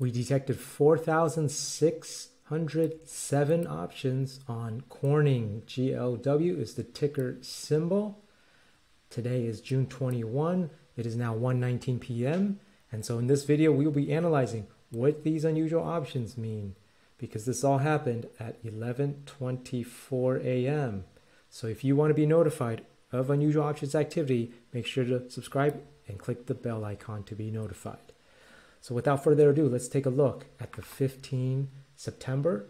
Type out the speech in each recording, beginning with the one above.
We detected 4,607 options on Corning. GLW is the ticker symbol. Today is June 21. It is now 1:19 p.m. And so in this video, we will be analyzing what these unusual options mean because this all happened at 11:24 a.m. So if you want to be notified of unusual options activity, make sure to subscribe and click the bell icon to be notified. So without further ado, let's take a look at the 15 September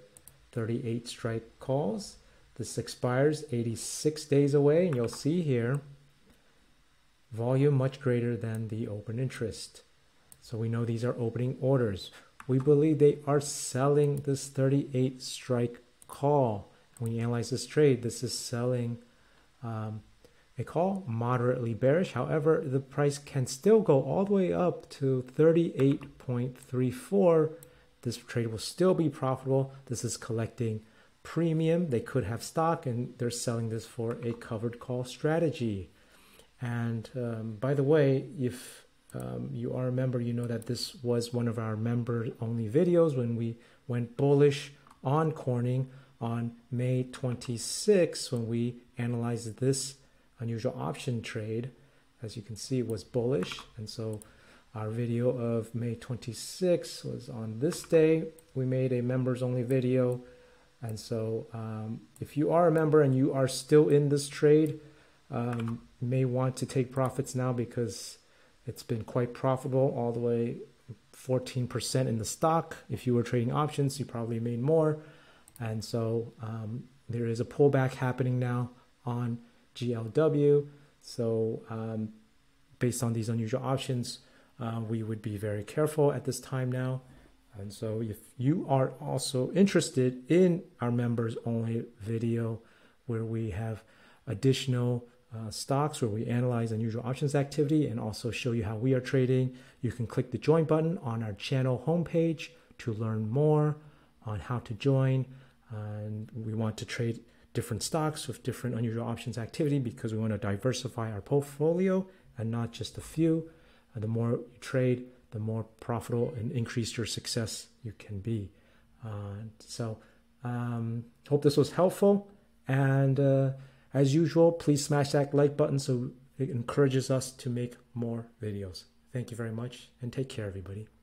38 strike calls. This expires 86 days away, and you'll see here volume much greater than the open interest. So we know these are opening orders. We believe they are selling this 38 strike call. When you analyze this trade, this is selling um, a call moderately bearish. However, the price can still go all the way up to 38.34. This trade will still be profitable. This is collecting premium. They could have stock and they're selling this for a covered call strategy. And um, by the way, if um, you are a member, you know that this was one of our member only videos when we went bullish on Corning on May 26 when we analyzed this unusual option trade. As you can see, was bullish. And so our video of May 26 was on this day. We made a members only video. And so um, if you are a member and you are still in this trade, um, may want to take profits now because it's been quite profitable all the way 14% in the stock. If you were trading options, you probably made more. And so um, there is a pullback happening now on GLW. So um, based on these unusual options, uh, we would be very careful at this time now. And so if you are also interested in our members only video where we have additional uh, stocks where we analyze unusual options activity and also show you how we are trading, you can click the join button on our channel homepage to learn more on how to join. and we want to trade different stocks with different unusual options activity because we want to diversify our portfolio and not just a few. Uh, the more you trade, the more profitable and increase your success you can be. Uh, so, um, hope this was helpful. And uh, as usual, please smash that like button so it encourages us to make more videos. Thank you very much and take care, everybody.